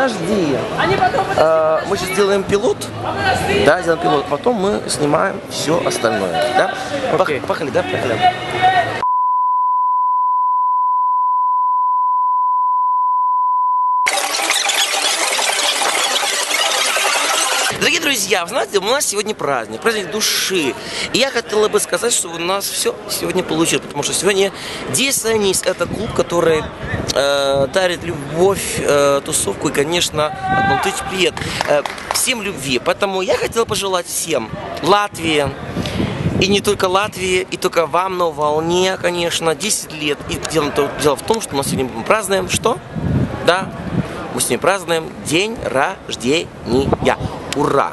подожди. Э, мы сейчас сделаем пилот. Да, сделаем пилот. Потом мы снимаем все остальное. Да? Окей. Поехали, да? Поехали. Дорогие друзья, вы знаете, у нас сегодня праздник, праздник души. И я хотела бы сказать, что у нас все сегодня получилось, потому что сегодня Диссонис – это клуб, который э, дарит любовь, э, тусовку и, конечно, одну тысячу привет э, всем любви. Поэтому я хотела пожелать всем Латвии, и не только Латвии, и только вам на волне, конечно, 10 лет. И дело, дело в том, что мы сегодня празднуем что? Да, мы сегодня празднуем день рождения. Hurra!